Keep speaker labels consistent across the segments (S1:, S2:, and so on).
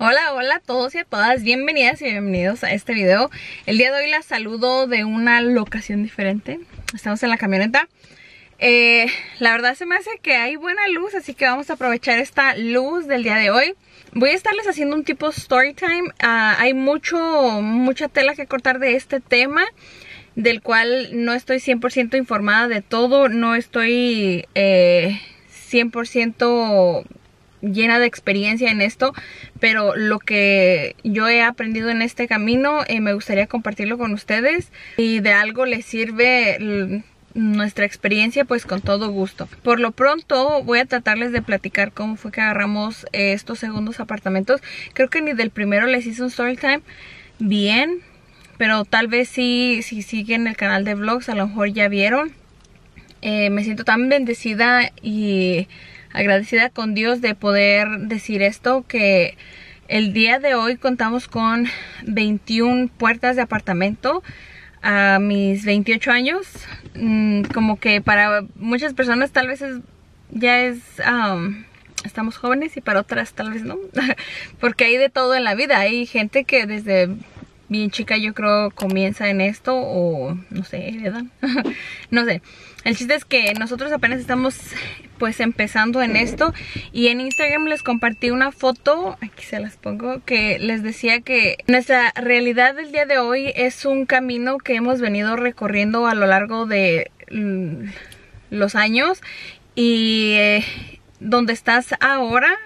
S1: Hola, hola a todos y a todas, bienvenidas y bienvenidos a este video. El día de hoy las saludo de una locación diferente. Estamos en la camioneta. Eh, La verdad se me hace que hay buena luz, así que vamos a aprovechar esta luz del día de hoy. Voy a estarles haciendo un tipo story time. Ah, Hay mucho, mucha tela que cortar de este tema Del cual no estoy 100% informada de todo. No estoy eh, 100% llena de experiencia en esto, pero lo que yo he aprendido en este camino eh, me gustaría compartirlo con ustedes y de algo les sirve nuestra experiencia pues con todo gusto. Por lo pronto voy a tratarles de platicar cómo fue que agarramos estos segundos apartamentos. Creo que ni del primero les hice un story time bien, pero tal vez sí, si siguen el canal de vlogs a lo mejor ya vieron. Eh, me siento tan bendecida y agradecida con Dios de poder decir esto que el día de hoy contamos con 21 puertas de apartamento a mis 28 años mm, como que para muchas personas tal vez ya es um, estamos jóvenes y para otras tal vez no porque hay de todo en la vida hay gente que desde bien chica yo creo comienza en esto o no sé, ¿verdad? no sé. El chiste es que nosotros apenas estamos pues empezando en esto. Y en Instagram les compartí una foto, aquí se las pongo, que les decía que nuestra realidad del día de hoy es un camino que hemos venido recorriendo a lo largo de mm, los años. Y eh, donde estás ahora,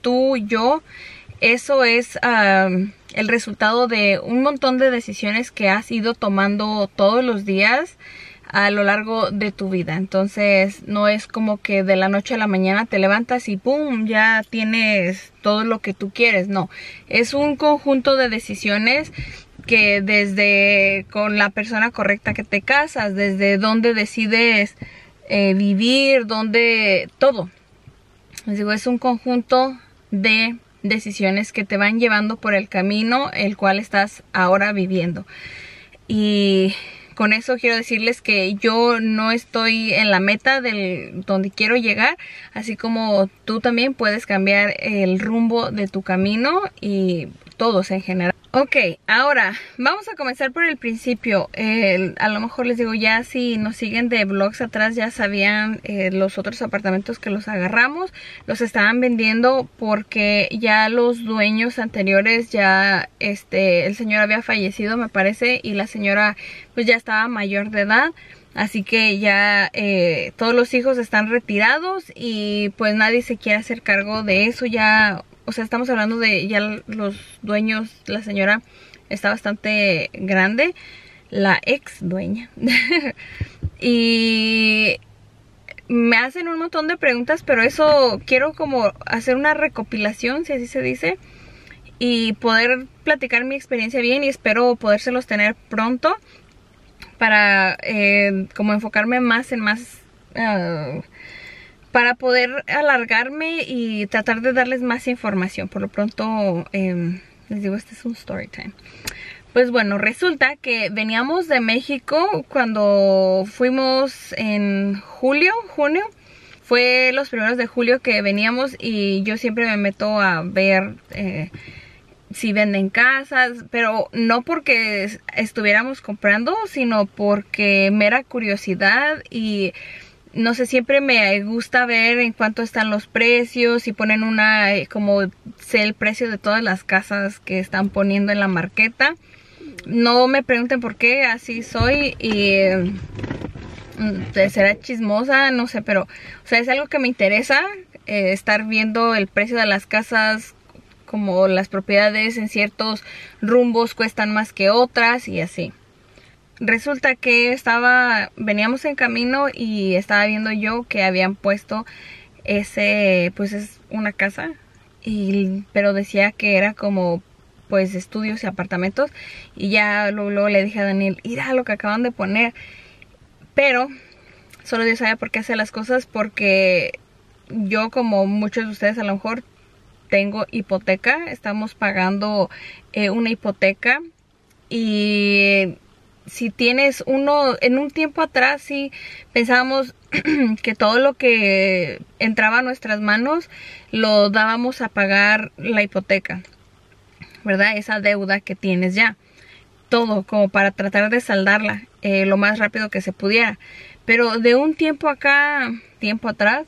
S1: tú, yo, eso es el resultado de un montón de decisiones que has ido tomando todos los días a lo largo de tu vida. Entonces no es como que de la noche a la mañana te levantas y ¡pum! ya tienes todo lo que tú quieres. No, es un conjunto de decisiones que desde con la persona correcta que te casas, desde dónde decides eh, vivir, dónde todo. Les digo, es un conjunto de decisiones que te van llevando por el camino el cual estás ahora viviendo. Y con eso quiero decirles que yo no estoy en la meta del donde quiero llegar, así como tú también puedes cambiar el rumbo de tu camino y todos en general. Ok, ahora vamos a comenzar por el principio. a lo mejor les digo ya si nos siguen de vlogs atrás ya sabían eh, los otros apartamentos que los agarramos. Los estaban vendiendo porque ya los dueños anteriores ya este el señor había fallecido me parece y la señora pues ya estaba mayor de edad. Así que ya eh, todos los hijos están retirados y pues nadie se quiere hacer cargo de eso. Ya o sea, estamos hablando de ya los dueños, la señora está bastante grande, la ex dueña. y me hacen un montón de preguntas, pero eso quiero como hacer una recopilación, si así se dice, y poder platicar mi experiencia bien y espero podérselos tener pronto para eh, como enfocarme más en más... Ah, para poder alargarme y tratar de darles más información. Por lo pronto, em, les digo, este es un story time. Pues bueno, resulta que veníamos de México cuando fuimos en julio, junio. Fue los primeros de julio que veníamos y yo siempre me meto a ver eh, si venden casas, pero no porque estuviéramos comprando, sino porque mera curiosidad y no sé, siempre me gusta ver en cuánto están los precios, y ponen una, eh, como sé el precio de todas las casas que están poniendo en la marqueta. No me pregunten por qué, así soy y mm, será chismosa, no sé, pero, o sea, es algo que me interesa, eh, estar viendo el precio de las casas, como las propiedades en ciertos rumbos cuestan más que otras y así resulta que estaba, veníamos en camino y estaba viendo yo que habían puesto ese, pues es una casa, y, pero decía que era como pues estudios y apartamentos y ya luego, le dije a Daniel, mira lo que acaban de poner, pero solo Dios sabe por qué hace las cosas porque yo como muchos de ustedes a lo mejor tengo hipoteca, estamos pagando eh, una hipoteca y si tienes uno, en un tiempo atrás sí pensábamos que todo lo que entraba a nuestras manos lo dábamos a pagar la hipoteca, ¿verdad? Esa deuda que tienes ya. Todo como para tratar de saldarla eh, lo más rápido que se pudiera. Pero de un tiempo acá, tiempo atrás,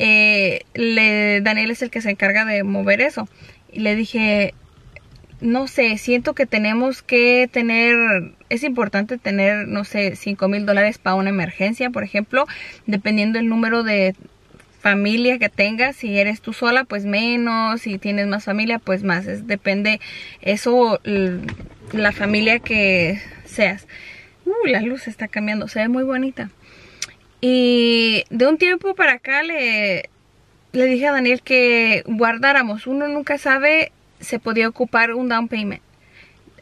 S1: eh, le, Daniel es el que se encarga de mover eso. Y le dije, no sé, siento que tenemos que tener, es importante tener, no sé, 5 mil dólares para una emergencia, por ejemplo, dependiendo del número de familia que tengas, si eres tú sola, pues menos, si tienes más familia, pues más, es, depende eso, la familia que seas. Uh, la luz está cambiando, se ve muy bonita. Y de un tiempo para acá le, le dije a Daniel que guardáramos, uno nunca sabe se podía ocupar un down payment.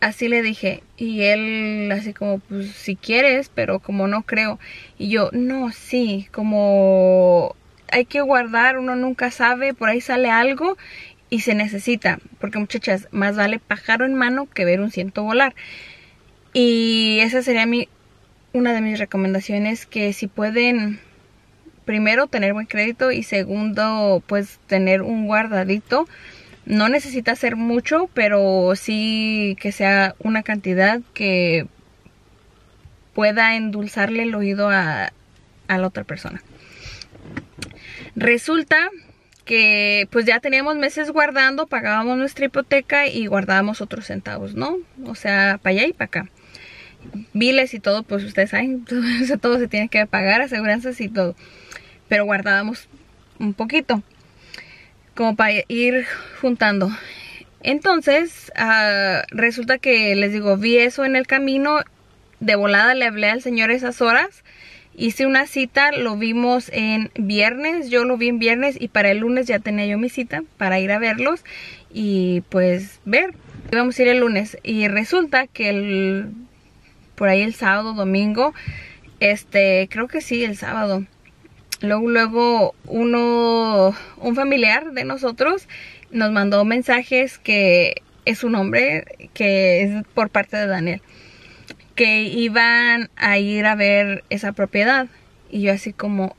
S1: Así le dije. Y él así como, pues si quieres, pero como no creo. Y yo, no, sí, como hay que guardar, uno nunca sabe, por ahí sale algo y se necesita. Porque muchachas, más vale pájaro en mano que ver un ciento volar. Y esa sería mi, una de mis recomendaciones, que si pueden, primero tener buen crédito y segundo, pues tener un guardadito no necesita ser mucho, pero sí que sea una cantidad que pueda endulzarle el oído a, la otra persona. Resulta que pues ya teníamos meses guardando, pagábamos nuestra hipoteca y guardábamos otros centavos, ¿no? O sea, para allá y para acá. Biles y todo, pues ustedes saben, todo, todo se tiene que pagar, aseguranzas y todo. Pero guardábamos un poquito como para ir juntando. Entonces, ah, resulta que les digo, vi eso en el camino, de volada le hablé al señor esas horas, hice una cita, lo vimos en viernes, yo lo vi en viernes y para el lunes ya tenía yo mi cita para ir a verlos y pues ver. Íbamos a ir el lunes y resulta que por ahí el sábado, domingo, este, creo que sí, el sábado Luego, luego uno, un familiar de nosotros nos mandó mensajes que es un hombre que es por parte de Daniel, que iban a ir a ver esa propiedad. Y yo así como,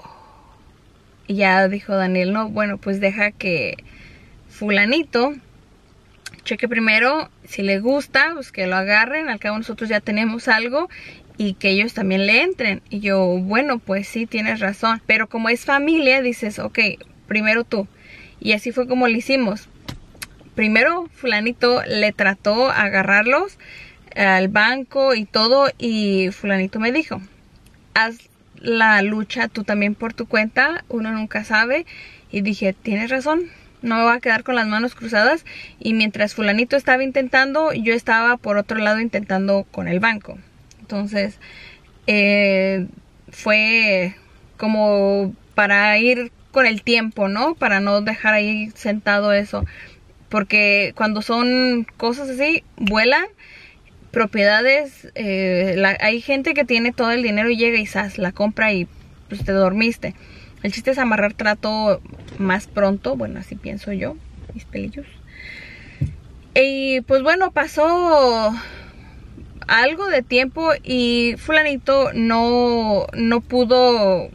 S1: ya dijo Daniel, no, bueno, pues deja que fulanito cheque primero, si le gusta, pues que lo agarren, al cabo nosotros ya tenemos algo y que ellos también le entren. Y yo, bueno, pues sí, tienes razón. Pero como es familia, dices, ok, primero tú. Y así fue como lo hicimos. Primero fulanito le trató agarrarlos al banco y todo y fulanito me dijo, haz la lucha tú también por tu cuenta, uno nunca sabe. Y dije, tienes razón, no me voy a quedar con las manos cruzadas. Y mientras fulanito estaba intentando, yo estaba por otro lado intentando con el banco. Entonces, eh, fue como para ir con el tiempo, ¿no? Para no dejar ahí sentado eso. Porque cuando son cosas así, vuelan propiedades, eh, hay gente que tiene todo el dinero y llega y sas, la compra y pues te dormiste. El chiste es amarrar trato más pronto, bueno, así pienso yo, mis pelillos. Y pues bueno, pasó algo de tiempo y fulanito no, no pudo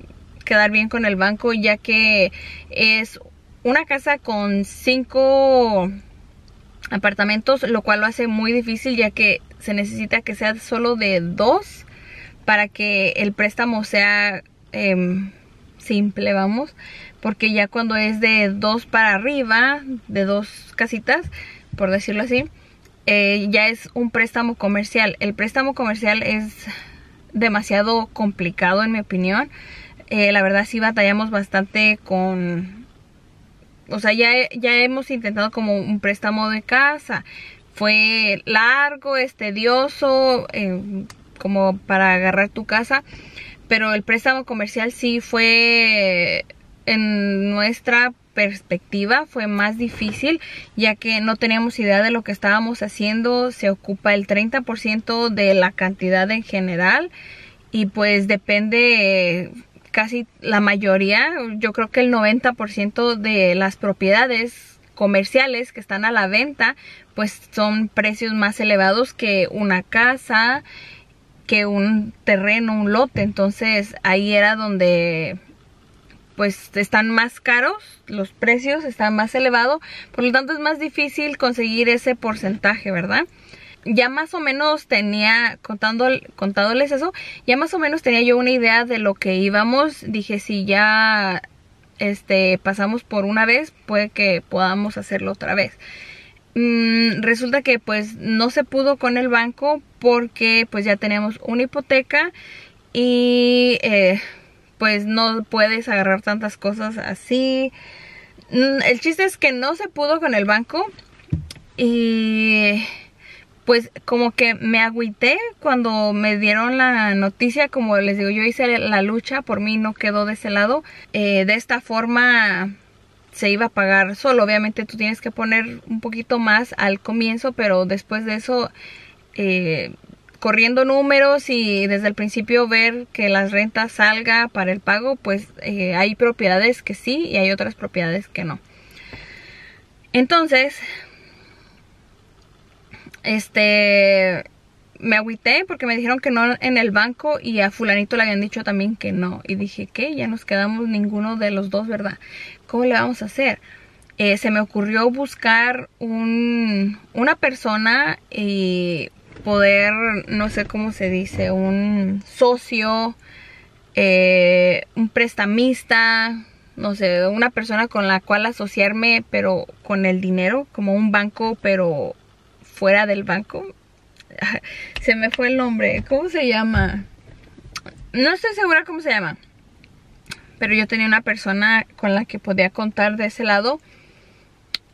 S1: quedar bien con el banco ya que es una casa con cinco apartamentos, lo cual lo hace muy difícil ya que se necesita que sea solo de dos para que el préstamo sea em, simple, vamos, porque ya cuando es de dos para arriba, de dos casitas, por decirlo así, eh, ya es un préstamo comercial. El préstamo comercial es demasiado complicado en mi opinión. Eh, la verdad sí batallamos bastante con... O sea, ya, ya hemos intentado como un préstamo de casa. Fue largo, es tedioso, eh, como para agarrar tu casa. Pero el préstamo comercial sí fue en nuestra perspectiva fue más difícil ya que no teníamos idea de lo que estábamos haciendo se ocupa el 30% de la cantidad en general y pues depende casi la mayoría yo creo que el 90% de las propiedades comerciales que están a la venta pues son precios más elevados que una casa que un terreno, un lote. Entonces ahí era donde pues están más caros, los precios están más elevados, por lo tanto es más difícil conseguir ese porcentaje, ¿verdad? Ya más o menos tenía, contando, contándoles eso, ya más o menos tenía yo una idea de lo que íbamos. Dije, si ya este, pasamos por una vez, puede que podamos hacerlo otra vez. Mm, resulta que pues no se pudo con el banco porque pues ya tenemos una hipoteca y eh, pues no puedes agarrar tantas cosas así. Mm, el chiste es que no se pudo con el banco y pues como que me agüité cuando me dieron la noticia, como les digo, yo hice la lucha, por mí no quedó de ese lado. Eh, de esta forma se iba a pagar solo, obviamente tú tienes que poner un poquito más al comienzo, pero después de eso, eh, corriendo números y desde el principio ver que las rentas salga para el pago, pues eh, hay propiedades que sí y hay otras propiedades que no. Entonces, este, me agüité porque me dijeron que no en el banco y a fulanito le habían dicho también que no. Y dije, ¿qué? Ya nos quedamos ninguno de los dos, ¿verdad? ¿Cómo le vamos a hacer? Eh, se me ocurrió buscar un, una persona y poder, no sé cómo se dice, un socio, eh, un prestamista, no sé, una persona con la cual asociarme, pero con el dinero, como un banco, pero fuera del banco. Se me fue el nombre. ¿Cómo se llama? No estoy segura cómo se llama. Pero yo tenía una persona con la que podía contar de ese lado.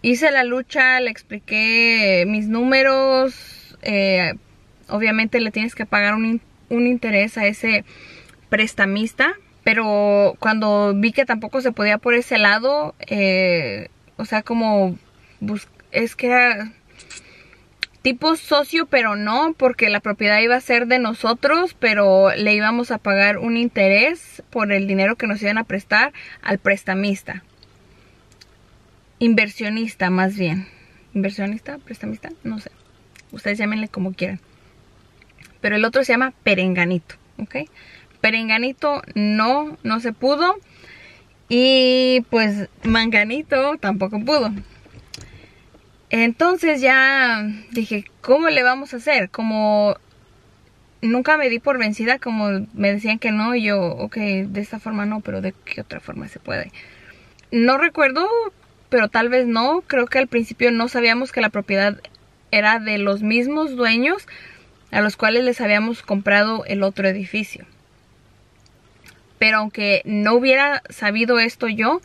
S1: Hice la lucha, le expliqué mis números. Eh, obviamente le tienes que pagar un, interés a ese prestamista. Pero cuando vi que tampoco se podía por ese lado, eh, o sea, como es que era tipo socio, pero no, porque la propiedad iba a ser de nosotros, pero le íbamos a pagar un interés por el dinero que nos iban a prestar al prestamista. Inversionista, más bien. ¿Inversionista? ¿Prestamista? No sé. Ustedes llámenle como quieran. Pero el otro se llama Perenganito, ¿ok? Perenganito no, no se pudo. Y pues Manganito tampoco pudo. Entonces ya dije, ¿cómo le vamos a hacer? Como nunca me di por vencida, como me decían que no, yo, ok, de esta forma no, pero ¿de qué otra forma se puede? No recuerdo, pero tal vez no. Creo que al principio no sabíamos que la propiedad era de los mismos dueños a los cuales les habíamos comprado el otro edificio. Pero aunque no hubiera sabido esto yo,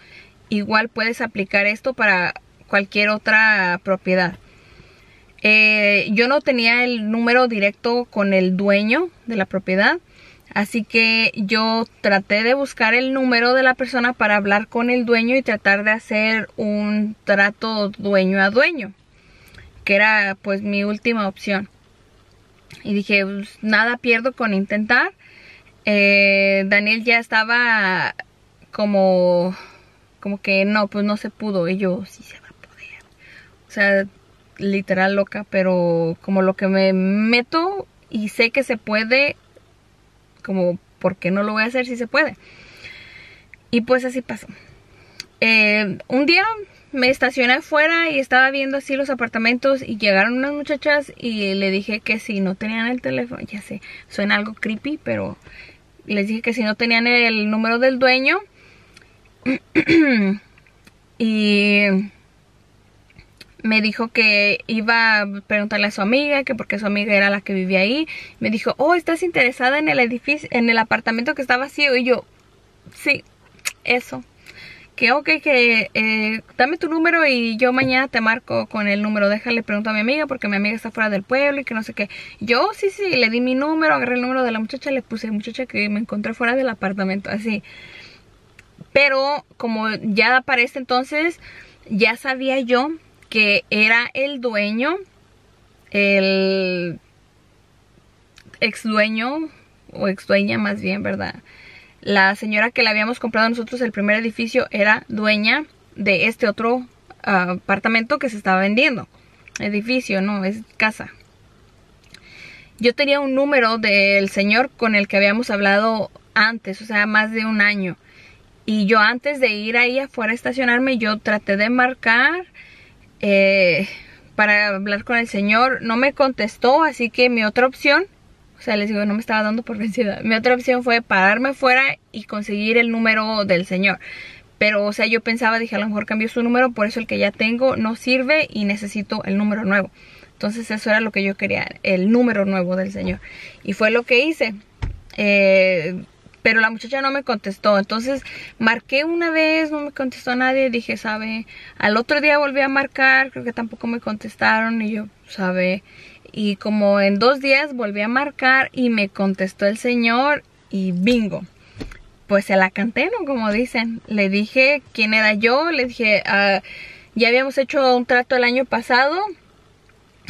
S1: igual puedes aplicar esto para cualquier otra propiedad. Eh, yo no tenía el número directo con el dueño de la propiedad. Así que yo traté de buscar el número de la persona para hablar con el dueño y tratar de hacer un trato dueño a dueño. Que era pues mi última opción. Y dije, pues, nada pierdo con intentar. Eh, Daniel ya estaba como, como que no, pues no se pudo. Y yo, sí se sea, literal loca, pero como lo que me meto y sé que se puede, como, ¿por qué no lo voy a hacer si se puede? Y pues así pasó. Eh, un día me estacioné afuera y estaba viendo así los apartamentos y llegaron unas muchachas y le dije que si no tenían el teléfono, ya sé, suena algo creepy, pero les dije que si no tenían el número del dueño y me dijo que iba a preguntarle a su amiga, que porque su amiga era la que vivía ahí. Me dijo, oh, ¿estás interesada en el edificio, en el apartamento que está vacío? Y yo, sí, eso. Que ok, que eh, dame tu número y yo mañana te marco con el número. Déjale pregunto a mi amiga porque mi amiga está fuera del pueblo y que no sé qué. Yo sí, sí, le di mi número, agarré el número de la muchacha, le puse muchacha que me encontré fuera del apartamento, así. Pero como ya para este entonces, ya sabía yo que era el dueño, el ex dueño o ex dueña más bien, ¿verdad? La señora que le habíamos comprado nosotros el primer edificio era dueña de este otro ah, apartamento que se estaba vendiendo. Edificio, no, es casa. yo tenía un número del señor con el que habíamos hablado antes, o sea, más de un año. Y yo antes de ir ahí afuera a estacionarme, yo traté de marcar eh, para hablar con el señor. No me contestó, así que mi otra opción, sea, les digo, no me estaba dando por vencida. Mi otra opción fue pararme fuera y conseguir el número del señor. Pero, o sea, yo pensaba, dije, a lo mejor cambió su número, por eso el que ya tengo no sirve y necesito el número nuevo. Entonces eso era lo que yo quería, el número nuevo del señor. Y fue lo que hice. Eh, pero la muchacha no me contestó. Entonces marqué una vez, no me contestó nadie. Dije, sabe, al otro día volví a marcar, creo que tampoco me contestaron. Y yo, sabe, y como en dos días volví a marcar y me contestó el señor y bingo. Pues se la canté. Como dicen. Le dije quién era yo, le dije, ah, ya habíamos hecho un trato el año pasado.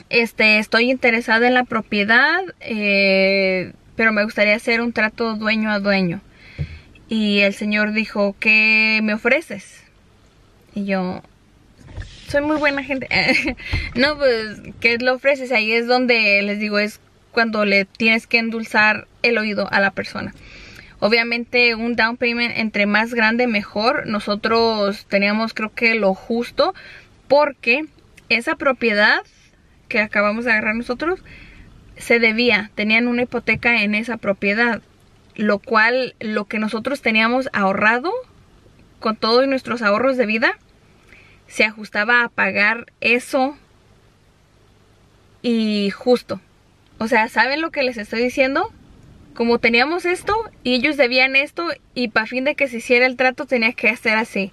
S1: Este, estoy interesada en la propiedad. Eh, pero me gustaría hacer un trato dueño a dueño. Y el señor dijo, ¿qué me ofreces? Y yo, soy muy buena gente. no, pues, ¿qué le ofreces? Ahí es donde les digo, es cuando le tienes que endulzar el oído a la persona. Obviamente un down payment entre más grande mejor. Nosotros teníamos creo que lo justo porque esa propiedad que acabamos de agarrar nosotros se debía, tenían una hipoteca en esa propiedad, lo cual lo que nosotros teníamos ahorrado con todos nuestros ahorros de vida se ajustaba a pagar eso y justo. O sea, ¿saben lo que les estoy diciendo? Como teníamos esto y ellos debían esto y para fin de que se hiciera el trato tenía que hacer así.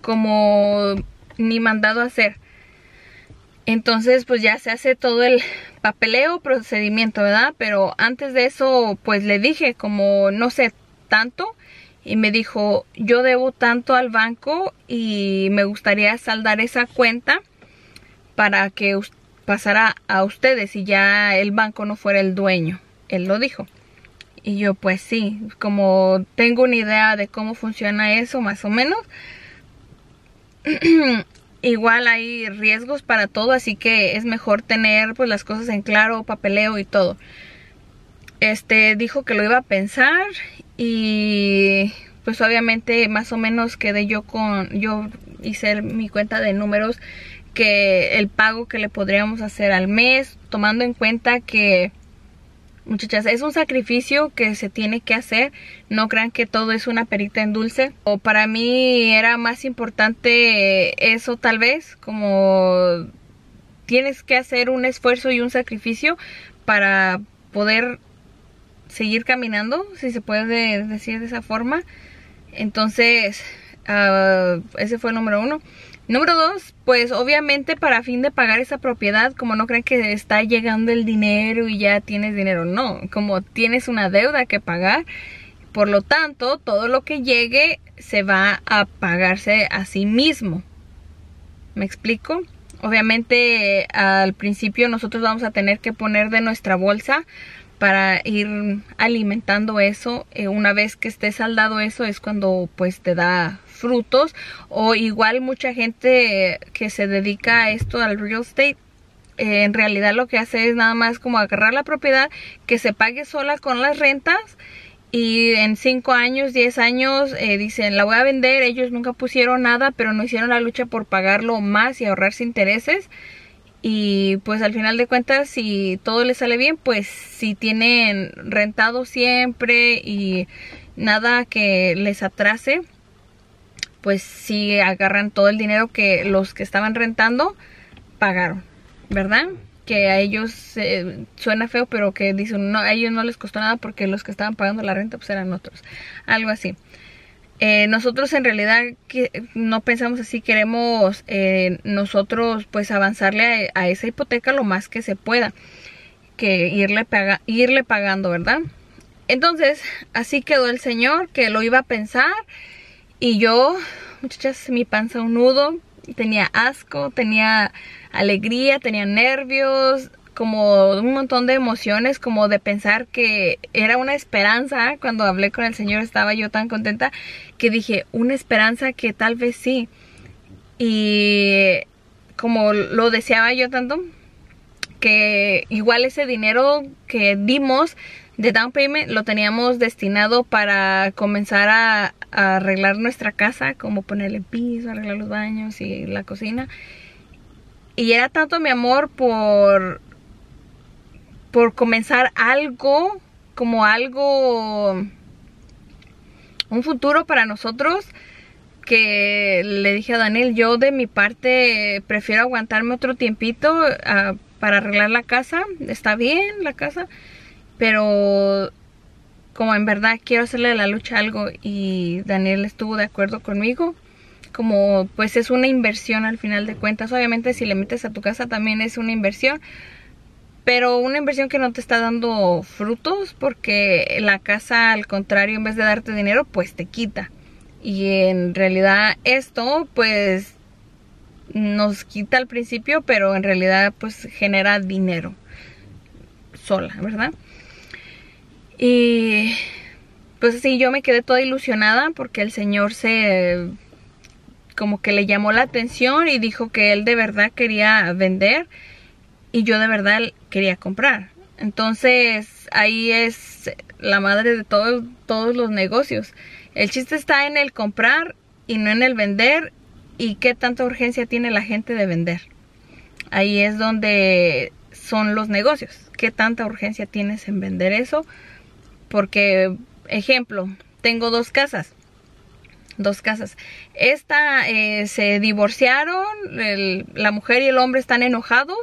S1: Como ni mandado a hacer. Entonces pues ya se hace todo el papeleo, procedimiento, ¿verdad? Pero antes de eso pues le dije como no sé tanto y me dijo yo debo tanto al banco y me gustaría saldar esa cuenta para que pasara a ustedes y ya el banco no fuera el dueño. Él lo dijo. Y yo pues sí, como tengo una idea de cómo funciona eso más o menos. igual hay riesgos para todo, así que es mejor tener pues las cosas en claro, papeleo y todo. Este dijo que lo iba a pensar y pues obviamente más o menos quedé yo con yo hice mi cuenta de números que el pago que le podríamos hacer al mes, tomando en cuenta que Muchachas, es un sacrificio que se tiene que hacer. No crean que todo es una perita en dulce. O para mí era más importante eso tal vez, como tienes que hacer un esfuerzo y un sacrificio para poder seguir caminando, si se puede decir de esa forma. Entonces, uh, ese fue el número uno. Número dos, pues obviamente para fin de pagar esa propiedad, como no creen que está llegando el dinero y ya tienes dinero, no, como tienes una deuda que pagar, por lo tanto todo lo que llegue se va a pagarse a sí mismo. ¿Me explico? Obviamente al principio nosotros vamos a tener que poner de nuestra bolsa para ir alimentando eso. Eh, una vez que esté saldado eso es cuando pues te da frutos o igual mucha gente que se dedica a esto al real estate eh, en realidad lo que hace es nada más como agarrar la propiedad que se pague sola con las rentas y en 5 años, 10 años eh, dicen la voy a vender, ellos nunca pusieron nada pero no hicieron la lucha por pagarlo más y ahorrarse intereses y pues al final de cuentas si todo les sale bien pues si tienen rentado siempre y nada que les atrase pues sí agarran todo el dinero que los que estaban rentando pagaron, ¿verdad? Que a ellos eh, suena feo, pero que dicen, no, a ellos no les costó nada porque los que estaban pagando la renta pues eran otros. Algo así. Eh, nosotros en realidad que no pensamos así, queremos eh, nosotros pues avanzarle a, esa hipoteca lo más que se pueda, que irle, irle pagando, ¿verdad? Entonces, así quedó el señor que lo iba a pensar y yo, muchachas, mi panza un nudo, tenía asco, tenía alegría, tenía nervios, como un montón de emociones, como de pensar que era una esperanza. Cuando hablé con el Señor estaba yo tan contenta que dije, una esperanza que tal vez sí. Y como lo deseaba yo tanto, porque igual ese dinero que dimos de down payment lo teníamos destinado para comenzar a, arreglar nuestra casa, como ponerle piso, arreglar los baños y la cocina. Y era tanto mi amor por por comenzar algo, como algo un futuro para nosotros que le dije a Daniel, yo de mi parte prefiero aguantarme otro tiempito ah, para arreglar la casa. Está bien la casa, pero como en verdad quiero hacerle la lucha algo y Daniel estuvo de acuerdo conmigo. Como pues es una inversión al final de cuentas. Obviamente si le metes a tu casa también es una inversión. Pero una inversión que no te está dando frutos porque la casa al contrario en vez de darte dinero pues te quita. Y en realidad esto pues nos quita al principio pero en realidad pues genera dinero sola, ¿verdad? Y pues sí, yo me quedé toda ilusionada porque el señor se como que le llamó la atención y dijo que él de verdad quería vender y yo de verdad quería comprar. Entonces ahí es la madre de todos, todos los negocios. El chiste está en el comprar y no en el vender y qué tanta urgencia tiene la gente de vender. Ahí es donde son los negocios. ¿Qué tanta urgencia tienes en vender eso? Porque, ejemplo, tengo dos casas. Dos casas. Esta eh, se divorciaron, la mujer y el hombre están enojados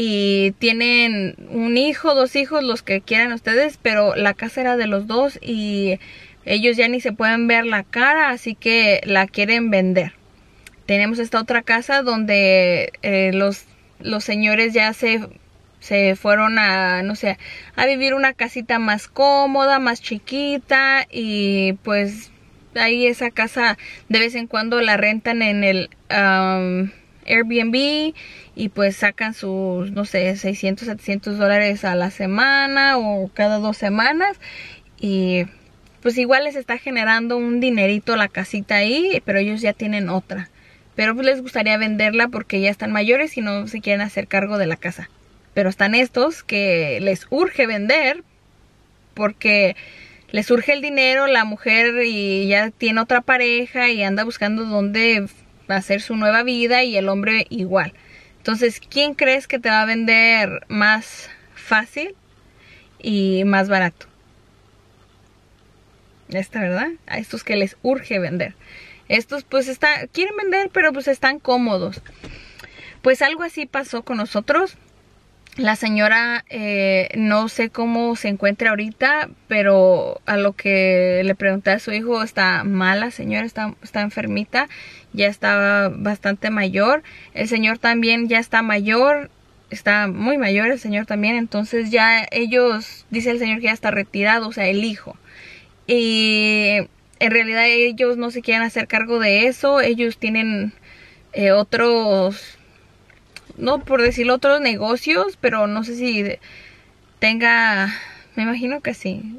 S1: y tienen un hijo, dos hijos, los que quieran ustedes, pero la casa era de los dos y ellos ya ni se pueden ver la cara, así que la quieren vender. Tenemos esta otra casa donde eh, los, los señores ya se se fueron a, no sé, a vivir una casita más cómoda, más chiquita y pues ahí esa casa de vez en cuando la rentan en el Airbnb y pues sacan sus, no sé, 600, 700 dólares a la semana o cada dos semanas y pues igual les está generando un dinerito la casita ahí, pero ellos ya tienen otra. Pero pues les gustaría venderla porque ya están mayores y no se quieren hacer cargo de la casa. Pero están estos que les urge vender porque les urge el dinero, la mujer y ya tiene otra pareja y anda buscando dónde hacer su nueva vida y el hombre igual. Entonces, ¿quién crees que te va a vender más fácil y más barato? Esta, ¿verdad? A estos que les urge vender. Estos pues están, quieren vender, pero pues están cómodos. Pues algo así pasó con nosotros. La señora eh, no sé cómo se encuentra ahorita, pero a lo que le pregunté a su hijo está mala, señora está, está enfermita, ya está bastante mayor. El señor también ya está mayor, está muy mayor el señor también, entonces ya ellos, dice el señor que ya está retirado, o sea, el hijo. Y en realidad ellos no se quieren hacer cargo de eso, ellos tienen eh, otros no por decir otros negocios, pero no sé si tenga, me imagino que sí,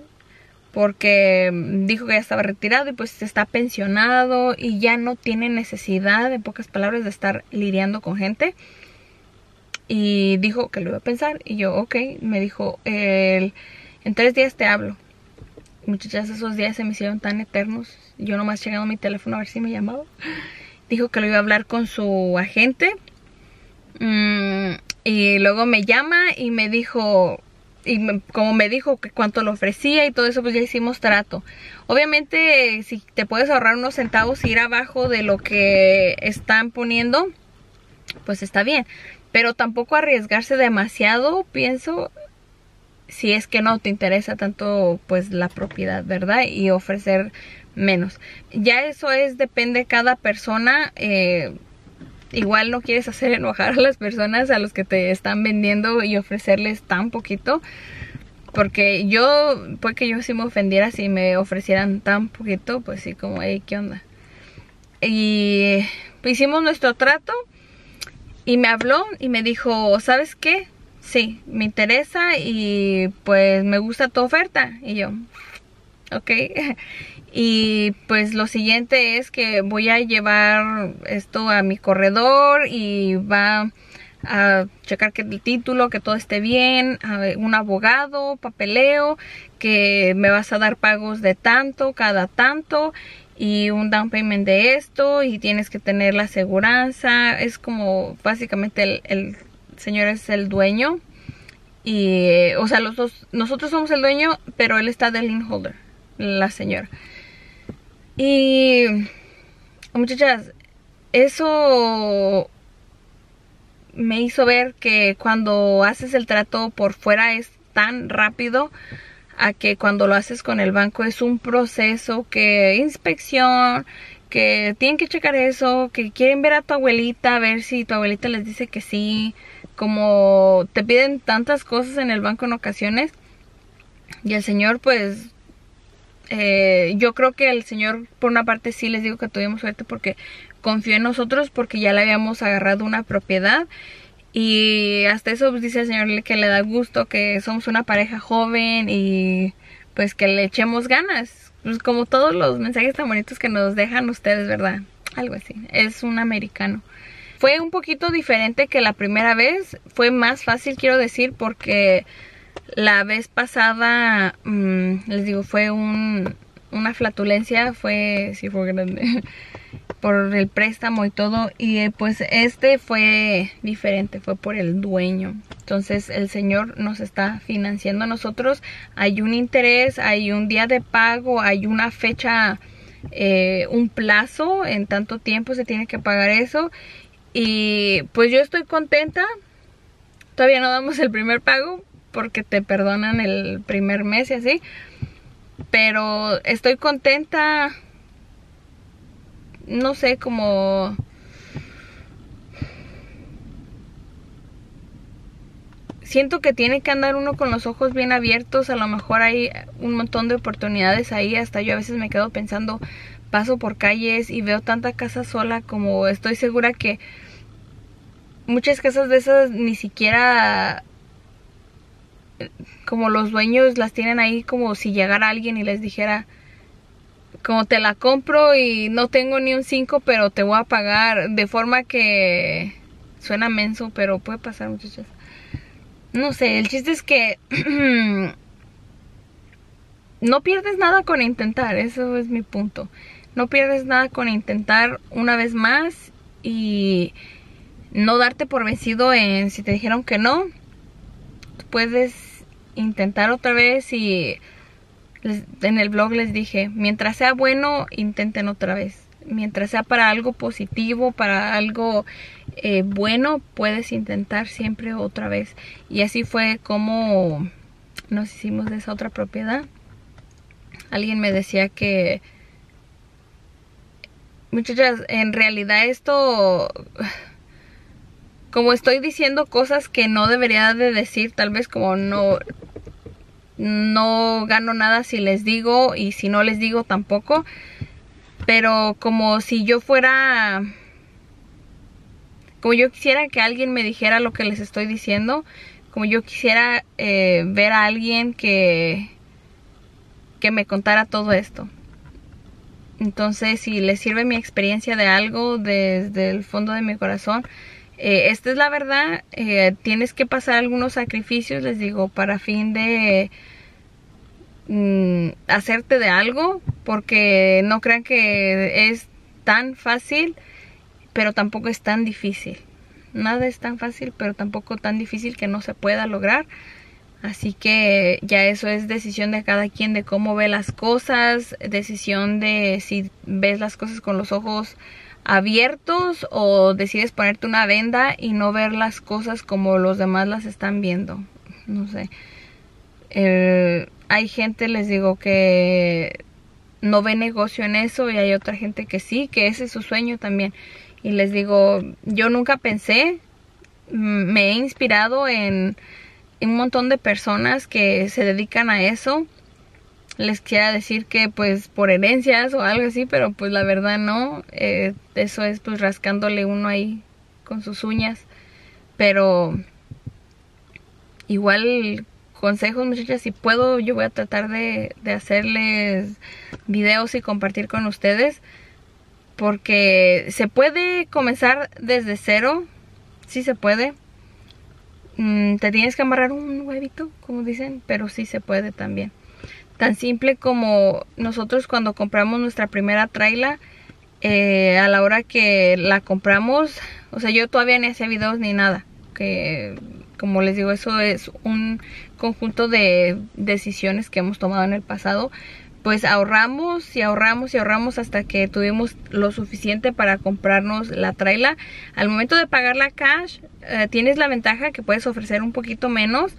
S1: porque dijo que ya estaba retirado y pues está pensionado y ya no tiene necesidad, en pocas palabras, de estar lidiando con gente. Y dijo que lo iba a pensar y yo, ok, me dijo, en tres días te hablo. Muchachas, esos días se me hicieron tan eternos. Yo nomás llegando a mi teléfono a ver si me llamaba. Dijo que lo iba a hablar con su agente Mm, y luego me llama y me dijo, y como me dijo que cuánto lo ofrecía y todo eso, pues ya hicimos trato. Obviamente, si te puedes ahorrar unos centavos y ir abajo de lo que están poniendo, pues está bien. Pero tampoco arriesgarse demasiado, pienso, si es que no te interesa tanto pues la propiedad, ¿verdad? Y ofrecer menos. Ya eso es, depende de cada persona. Eh, igual no quieres hacer enojar a las personas a los que te están vendiendo y ofrecerles tan poquito. Porque yo, pues que yo sí me ofendiera si me ofrecieran tan poquito, pues sí, como, hey, ¿qué onda? Y hicimos nuestro trato y me habló y me dijo, ¿sabes qué? Sí, me interesa y pues me gusta tu oferta. Y yo, ok. y pues lo siguiente es que voy a llevar esto a mi corredor y va a checar que el título, que todo esté bien, un abogado, papeleo, que me vas a dar pagos de tanto, cada tanto y un down payment de esto y tienes que tener la aseguranza. Es como básicamente el, el señor es el dueño y, o sea, los dos, nosotros somos el dueño, pero él está de lien holder, la señora. Y, muchachas, eso me hizo ver que cuando haces el trato por fuera es tan rápido a que cuando lo haces con el banco es un proceso que inspección, que tienen que checar eso, que quieren ver a tu abuelita, a ver si tu abuelita les dice que sí, como te piden tantas cosas en el banco en ocasiones. Y el señor pues eh, yo creo que el señor por una parte sí les digo que tuvimos suerte porque confió en nosotros porque ya le habíamos agarrado una propiedad. Y hasta eso pues, dice el señor que le da gusto que somos una pareja joven y pues que le echemos ganas. Pues como todos los mensajes tan bonitos que nos dejan ustedes verdad algo así. Es un americano. Fue un poquito diferente que la primera vez. Fue más fácil, quiero decir, porque la vez pasada, mm, les digo, fue un, una flatulencia. Fue, sí fue grande. por el préstamo y todo. Y eh, pues este fue diferente, fue por el dueño. Entonces el señor nos está financiando a nosotros. Hay un interés, hay un día de pago, hay una fecha, eh, un plazo. En tanto tiempo se tiene que pagar eso. Y pues yo estoy contenta. Todavía no damos el primer pago porque te perdonan el primer mes y así. Pero estoy contenta. No sé, como... Siento que tiene que andar uno con los ojos bien abiertos. A lo mejor hay un montón de oportunidades ahí. Hasta yo a veces me quedo pensando, paso por calles y veo tanta casa sola como estoy segura que muchas casas de esas ni siquiera como los dueños las tienen ahí como si llegara alguien y les dijera como te la compro y no tengo ni un 5 pero te voy a pagar de forma que suena menso pero puede pasar muchachos no sé el chiste es que no pierdes nada con intentar eso es mi punto no pierdes nada con intentar una vez más y no darte por vencido en si te dijeron que no. Puedes intentar otra vez y en el blog les dije, mientras sea bueno, intenten otra vez. Mientras sea para algo positivo, para algo eh, bueno, puedes intentar siempre otra vez. Y así fue como nos hicimos de esa otra propiedad. Alguien me decía que muchachas, en realidad esto, como estoy diciendo cosas que no debería de decir, tal vez como no, no gano nada si les digo y si no les digo tampoco, pero como si yo fuera, como yo quisiera que alguien me dijera lo que les estoy diciendo, como yo quisiera eh, ver a alguien que, que me contara todo esto. Entonces, si les sirve mi experiencia de algo desde el fondo de mi corazón, eh, esta es la verdad. Eh, tienes que pasar algunos sacrificios, les digo, para fin de mm, hacerte de algo, porque no crean que es tan fácil, pero tampoco es tan difícil. Nada es tan fácil, pero tampoco tan difícil que no se pueda lograr. Así que ya eso es decisión de cada quien de cómo ve las cosas, decisión de si ves las cosas con los ojos abiertos o decides ponerte una venda y no ver las cosas como los demás las están viendo. No sé. Eh, hay gente, les digo, que no ve negocio en eso y hay otra gente que sí, que ese es su sueño también. Y les digo, yo nunca pensé, me he inspirado en un montón de personas que se dedican a eso. Les quiera decir que pues por herencias o algo así, pero pues la verdad no. Eh, eso es pues rascándole uno ahí con sus uñas. Pero igual consejos muchachas, si puedo yo voy a tratar de, de hacerles videos y compartir con ustedes. Porque se puede comenzar desde cero, sí se puede mm, te tienes que amarrar un huevito, como dicen, pero sí se puede también. Tan simple como nosotros cuando compramos nuestra primera traila, eh, a la hora que la compramos, o sea, yo todavía ni hacía videos ni nada, que como les digo, eso es un conjunto de decisiones que hemos tomado en el pasado, pues ahorramos y ahorramos y ahorramos hasta que tuvimos lo suficiente para comprarnos la traila. Al momento de pagar la cash, eh, tienes la ventaja que puedes ofrecer un poquito menos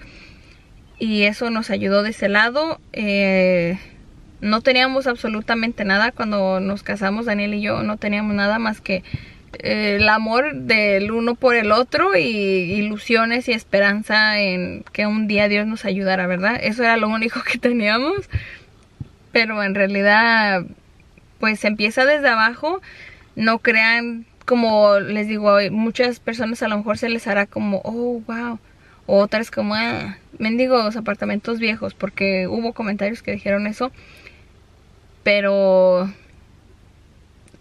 S1: y eso nos ayudó de ese lado. Eh, no teníamos absolutamente nada cuando nos casamos, Daniel y yo, no teníamos nada más que eh, el amor del uno por el otro y ilusiones y esperanza en que un día Dios nos ayudara, ¿verdad? Eso era lo único que teníamos pero en realidad pues empieza desde abajo, no crean como les digo, muchas personas a lo mejor se les hará como, oh, wow, otras como, ah, mendigos apartamentos viejos, porque hubo comentarios que dijeron eso, pero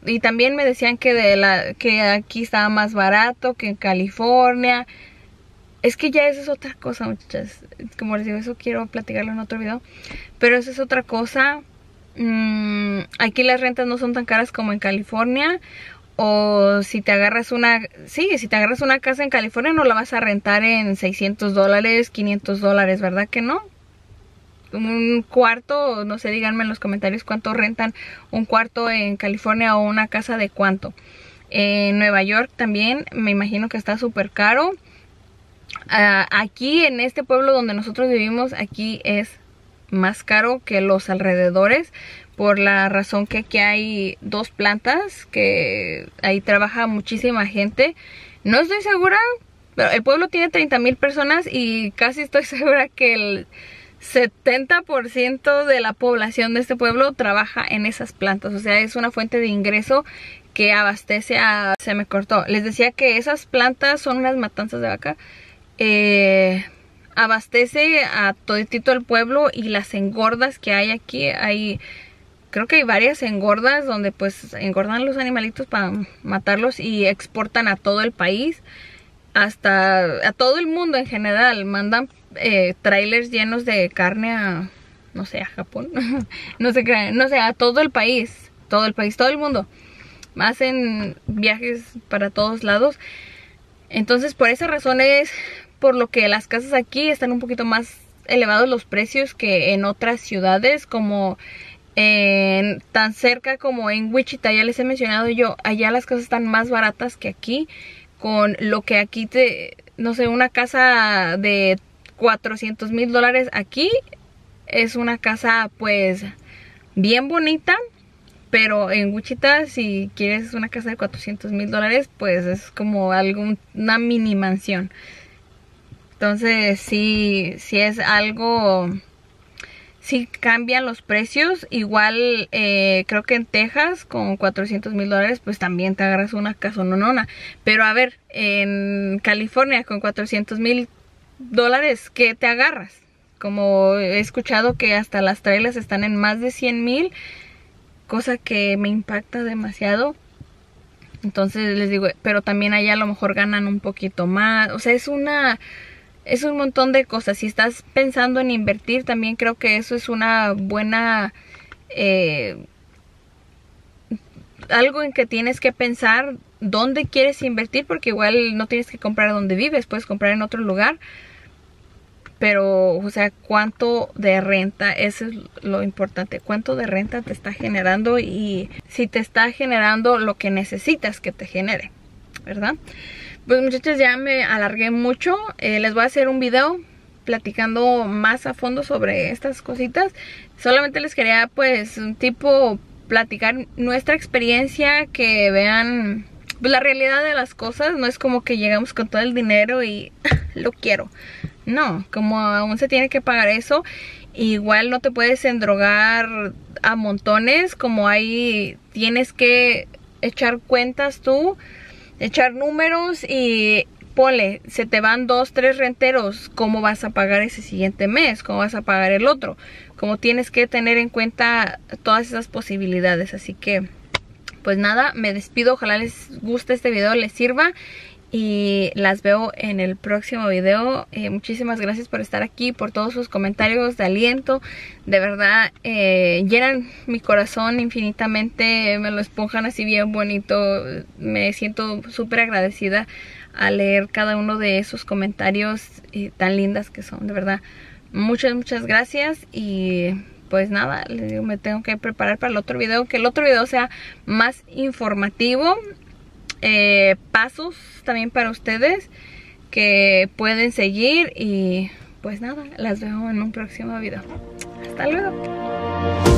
S1: y también me decían que de la que aquí estaba más barato que en California. Es que ya esa es otra cosa, muchachas. Como les digo, eso quiero platicarlo en otro video. Pero eso es otra cosa. Mm, aquí las rentas no son tan caras como en California. O si te agarras una... Sí, si te agarras una casa en California no la vas a rentar en 600 dólares, 500 dólares, ¿verdad que no? un cuarto, no sé, díganme en los comentarios cuánto rentan un cuarto en California o una casa de cuánto. En Nueva York también me imagino que está súper caro. Ah, aquí en este pueblo donde nosotros vivimos, aquí es más caro que los alrededores por la razón que aquí hay dos plantas que ahí trabaja muchísima gente. No estoy segura, pero el pueblo tiene 30 mil personas y casi estoy segura que el 70% de la población de este pueblo trabaja en esas plantas. O sea, es una fuente de ingreso que abastece a... Se me cortó. Les decía que esas plantas son unas matanzas de vaca. Eh, abastece a toditito el pueblo y las engordas que hay aquí, hay creo que hay varias engordas donde pues engordan los animalitos para matarlos y exportan a todo el país hasta a todo el mundo en general. Mandan eh, trailers llenos de carne a no sé a Japón. No sé no sé a todo el país todo el país todo el mundo. Hacen viajes para todos lados. Entonces por esa razón es por lo que las casas aquí están un poquito más elevados los precios que en otras ciudades como en, tan cerca como en Wichita, ya les he mencionado yo, allá las casas están más baratas que aquí, con lo que aquí te, no sé, una casa de 400 mil dólares aquí es una casa pues bien bonita, pero en Wichita si quieres una casa de 400 mil dólares pues es como algo, una mini mansión. Entonces sí, sí es algo, sí cambian los precios. Igual eh, creo que en Texas con 400 mil dólares pues también te agarras una casa nonona. Pero a ver, en California con 400 mil dólares, ¿qué te agarras? Como he escuchado que hasta las trailers están en más de 100 mil, cosa que me impacta demasiado. Entonces les digo, pero también allá a lo mejor ganan un poquito más. O sea, es una es un montón de cosas. Si estás pensando en invertir, también creo que eso es una buena... Eh, algo en que tienes que pensar dónde quieres invertir, porque igual no tienes que comprar donde vives, puedes comprar en otro lugar. Pero, o sea, cuánto de renta, eso es lo importante, cuánto de renta te está generando y si te está generando lo que necesitas que te genere, ¿verdad? Pues muchachos ya me alargué mucho. Eh, les voy a hacer un video platicando más a fondo sobre estas cositas. Solamente les quería pues un tipo platicar nuestra experiencia, que vean pues, la realidad de las cosas. No es como que llegamos con todo el dinero y lo quiero. No, como aún se tiene que pagar eso. Igual no te puedes endrogar a montones, como ahí tienes que echar cuentas tú echar números y pole, se te van dos, tres renteros, ¿cómo vas a pagar ese siguiente mes? ¿Cómo vas a pagar el otro? Como tienes que tener en cuenta todas esas posibilidades, así que pues nada, me despido, ojalá les guste este video, les sirva y las veo en el próximo video. Eh, muchísimas gracias por estar aquí, por todos sus comentarios de aliento. De verdad, eh, llenan mi corazón infinitamente, me lo esponjan así bien bonito. Me siento súper agradecida a leer cada uno de esos comentarios eh, tan lindas que son, de verdad. Muchas, muchas gracias y pues nada, les digo, me tengo que preparar para el otro video, que el otro video sea más informativo eh, pasos también para ustedes que pueden seguir y pues nada, las veo en un próximo video. Hasta luego.